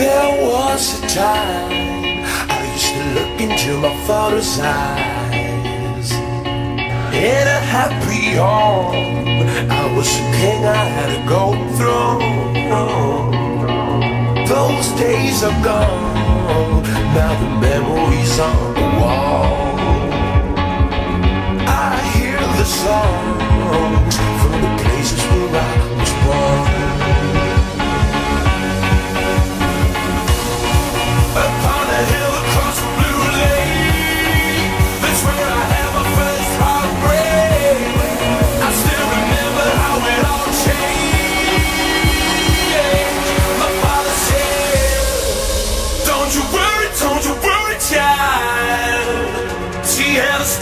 There was a time I used to look into my father's eyes. In a happy home, I was a king, I had a golden throne. Those days are gone, now the memories on the wall. She has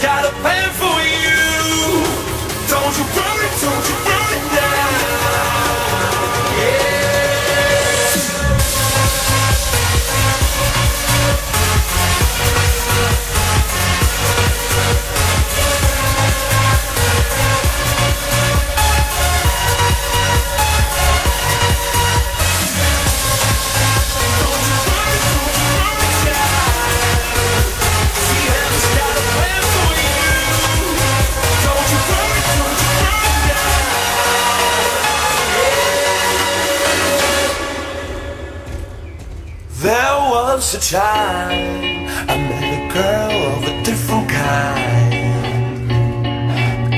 Was a time I met a girl of a different kind.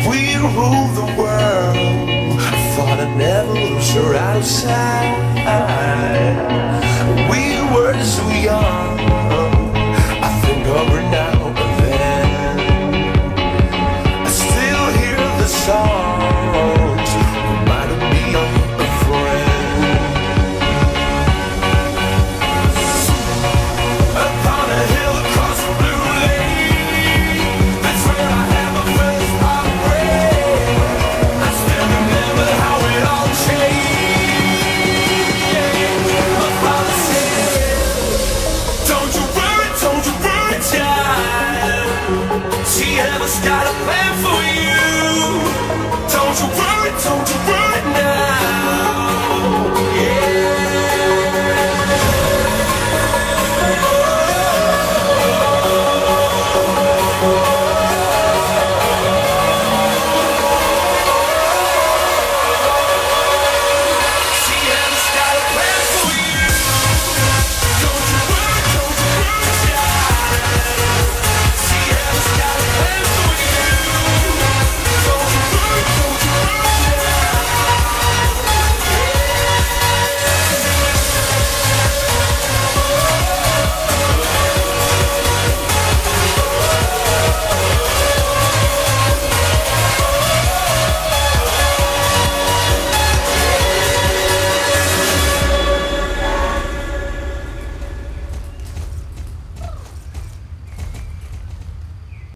We ruled the world. I thought I'd never lose her out of sight. got a plan for you. Don't you